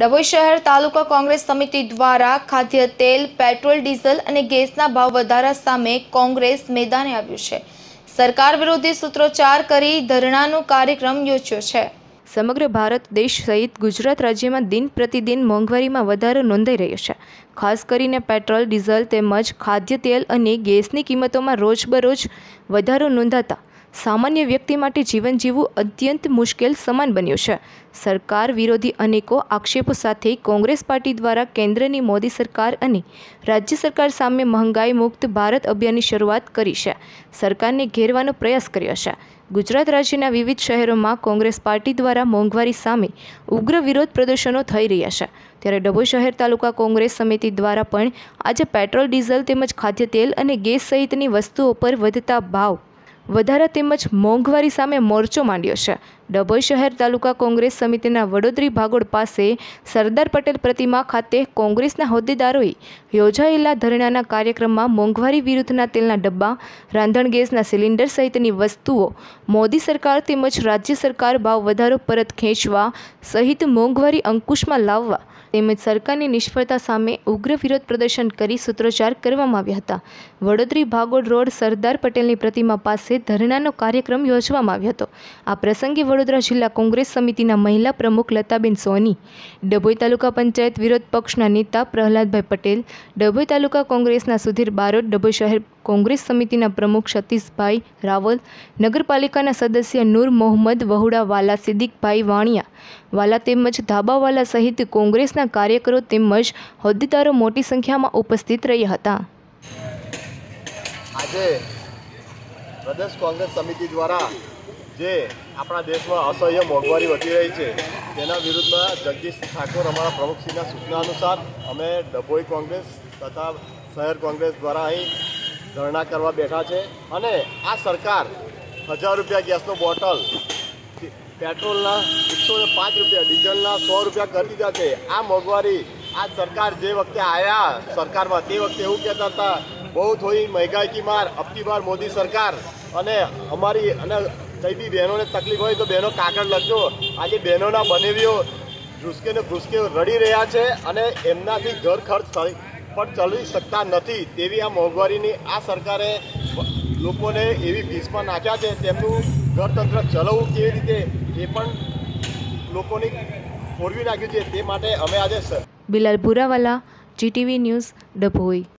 ડભોઈ શહેર તાલુકા કોંગ્રેસ સમિતિ દ્વારા ખાદ્ય તેલ, પેટ્રોલ, ડીઝલ અને ગેસના ભાવ વધારા સામે કોંગ્રેસ મેદાને આવ્યું છે. સરકાર વિરોધી સૂત્રોચ્ચાર કરી ધરણાનો કાર્યક્રમ યોજ્યો છે. સમગ્ર ભારત દેશ સહિત ગુજરાત રાજ્યમાં દિન પ્રતિદિન મોંઘવારીમાં વધારો નોંધાઈ રહ્યો છે. ખાસ કરીને પેટ્રોલ, ડીઝલ તેમજ ખાદ્ય તેલ અને ગેસની કિંમતોમાં રોજબરોજ વધારો નોંધાતા સામાન્ય વ્યક્તિ માટે જીવન જીવવું અત્યંત મુશ્કેલ સમાન બન્યું છે. સરકાર વિરોધી અનેકો આક્ષેપો સાથે કોંગ્રેસ પાર્ટી દ્વારા કેન્દ્રની મોદી સરકાર અને રાજ્ય સરકાર સામે મહંગાઈ મુક્ત ભારત અભિયાનની શરૂઆત કરી છે. સરકારને ઘેરવાનો પ્રયાસ કર્યો છે. ગુજરાત રાજ્યના વિવિધ શહેરોમાં કોંગ્રેસ પાર્ટી દ્વારા મોંઘવારી સામે ઉગ્ર વિરોધ પ્રદર્શનો થઈ રહ્યા છે. ત્યારે ડભોઈ શહેર તાલુકા કોંગ્રેસ સમિતિ દ્વારા પણ આજે પેટ્રોલ, ડીઝલ તેમજ ખાદ્ય તેલ અને ગેસ સહિતની વસ્તુઓ પર વધતા ભાવ વધારા તેમજ મોંઘવારી સામે મોરચો માંડ્યો છે. ડભોઈ શહેર તાલુકા કોંગ્રેસ સમિતિના વડોદરી ભાગોળ પાસે સરદાર પટેલ પ્રતિમા ખાતે કોંગ્રેસના હોદ્દેદારોએ યોજાયેલા ધરણાના કાર્યક્રમમાં મોંઘવારી વિરુદ્ધના તેલના ડબ્બા, રાંધણ ગેસના સિલિન્ડર સહિતની વસ્તુઓ, મોદી સરકાર તેમજ રાજ્ય સરકાર ભાવ વધારો પરત ખેંચવા સહિત મોંઘવારી અંકુશમાં લાવવા તેમજ સરકારની નિષ્ફળતા સામે ઉગ્ર વિરોધ પ્રદર્શન કરી સૂત્રોચ્ચાર કરવામાં આવ્યા હતા. વડોદરી ભાગોળ રોડ સરદાર પટેલની પ્રતિમા પાસે ધરણાનો કાર્યક્રમ યોજવામાં આવ્યો હતો. આ પ્રસંગે વડોદરા જિલ્લા કોંગ્રેસ સમિતિના મહિલા પ્રમુખ લતાબેન સોની, ડભોઈ તાલુકા પંચાયત વિરોધ પક્ષના નેતા પ્રહલાદભાઈ પટેલ, ડભોઈ તાલુકા કોંગ્રેસના સુધીર બારોટ, ડભોઈ શહેર કોંગ્રેસ સમિતિના પ્રમુખ સતીશભાઈ રાવલ, નગરપાલિકાના સદસ્ય નૂર મોહમ્મદ, વહુડા વાલા સિદ્દીકભાઈ વાણિયા, વાલા તેમજ ધાબાવાલા સહિત કોંગ્રેસના કાર્યકરો તેમજ હોદ્દેદારો મોટી સંખ્યામાં ઉપસ્થિત રહ્યા હતા. આજે પ્રદેશ કોંગ્રેસ સમિતિ દ્વારા જે આપણા દેશમાં અસહ્ય મોંઘવારી વધી રહી છે, તેના વિરુદ્ધમાં જગદીશ ઠાકોર અમારા પ્રમુખશ્રીના સૂચના અનુસાર અમે ડભોઈ કોંગ્રેસ તથા શહેર કોંગ્રેસ દ્વારા અહીં ધરણા કરવા બેઠા છે અને આ સરકાર હજાર રૂપિયા ગેસનો બોટલ, પેટ્રોલના એકસો ને પાંચ રૂપિયા, ડીઝલના સો રૂપિયા કરી દીધા છે. આ મોંઘવારી આ સરકાર જે વખતે આવ્યા સરકારમાં તે વખતે એવું કહેતા હતા, બહુ થોડી મહેંગાઈ માર અબકી બાર મોદી સરકાર. અને અમારી અને કઈ બી બહેનોને તકલીફ હોય તો બહેનો કાગળ લખજો. આજે બહેનોના બનેવીઓ ભ્રુસકે ને ભ્રુસકે રડી રહ્યા છે અને એમનાથી ઘર ખર્ચ થઈ પણ ચલાવી શકતા નથી તેવી આ મોંઘવારીની આ સરકારે લોકોને એવી ફીસમાં નાખ્યા છે, તેમનું ઘરતંત્ર ચલાવવું કેવી રીતે એ પણ લોકોની ખોરવી નાખ્યું છે, તે માટે અમે આજે બિલાલ પુરાવાલા જીટીવી ન્યૂઝ ડભોઈ.